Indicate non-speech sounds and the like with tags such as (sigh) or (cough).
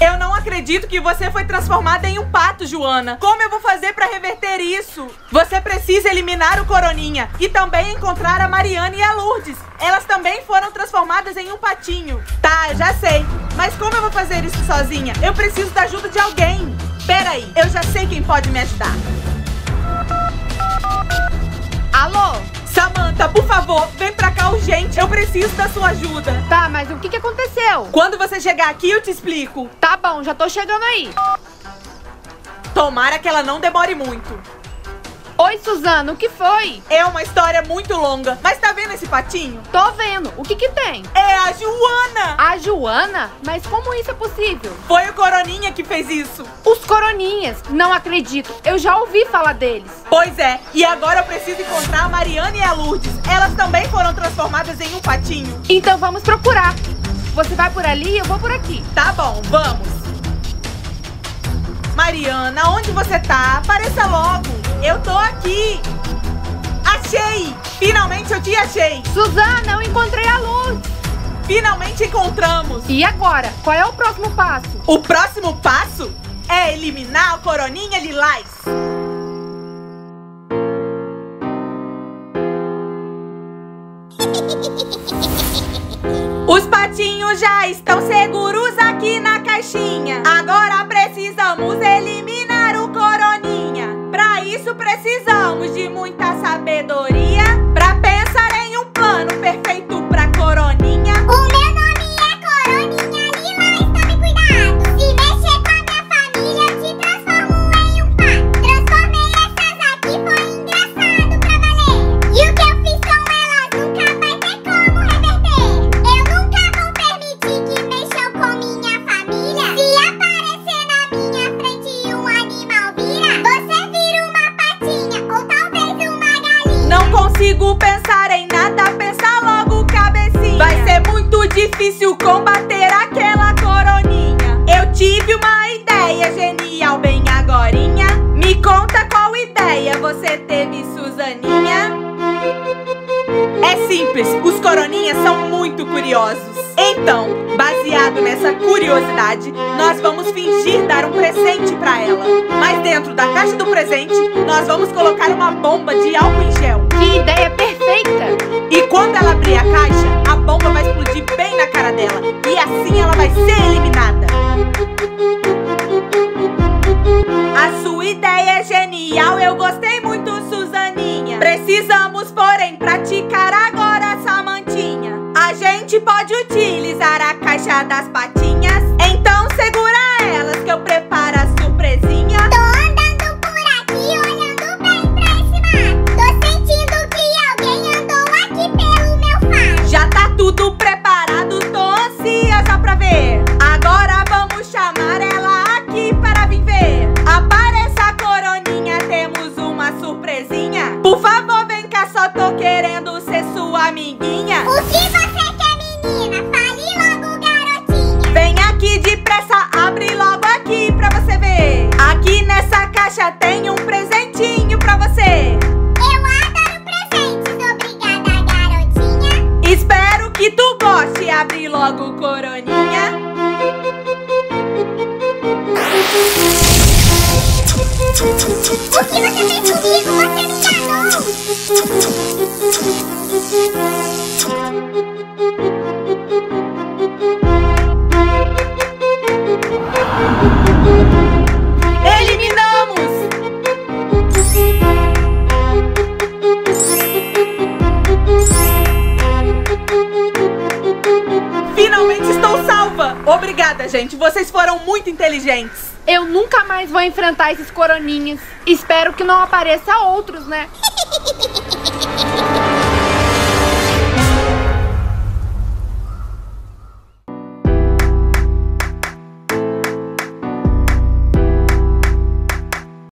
Eu não acredito que você foi transformada em um pato, Joana. Como eu vou fazer pra reverter isso? Você precisa eliminar o Coroninha e também encontrar a Mariana e a Lourdes. Elas também foram transformadas em um patinho. Tá, já sei. Mas como eu vou fazer isso sozinha? Eu preciso da ajuda de alguém. Pera aí, eu já sei quem pode me ajudar. Alô? Samantha, por favor, vem pra cá urgente. Eu preciso da sua ajuda. Tá, mas o que, que aconteceu? Quando você chegar aqui, eu te explico. Tá bom, já tô chegando aí. Tomara que ela não demore muito. Oi, Suzana, o que foi? É uma história muito longa, mas tá vendo esse patinho? Tô vendo. O que que tem? É a Joana! A Joana? Mas como isso é possível? Foi o Coroninha que fez isso. Os coroninhas. Não acredito. Eu já ouvi falar deles. Pois é, e agora eu preciso encontrar a Mariana e a Lourdes. Elas também foram transformadas em um patinho. Então vamos procurar. Você vai por ali e eu vou por aqui. Tá bom, vamos. Mariana, onde você tá? Apareça logo. Eu tô aqui. Achei! Finalmente eu te achei. Suzana, eu encontrei a luz. Finalmente encontramos. E agora? Qual é o próximo passo? O próximo passo é eliminar o Coroninha Lilás. Os patinhos já estão seguros aqui na caixinha. Agora precisamos isso precisamos você teve, Suzaninha? É simples, os coroninhas são muito curiosos. Então, baseado nessa curiosidade, nós vamos fingir dar um presente pra ela. Mas dentro da caixa do presente, nós vamos colocar uma bomba de álcool em gel. Que ideia perfeita! E quando ela abrir a caixa, a bomba vai explodir bem na cara dela. E assim ela vai ser eliminada. Precisamos, porém, praticar agora, Samantinha. A gente pode utilizar a caixa das patinhas. Logo, coroninha. Obrigada, gente. Vocês foram muito inteligentes. Eu nunca mais vou enfrentar esses coroninhas. Espero que não apareça outros, né? (laughs)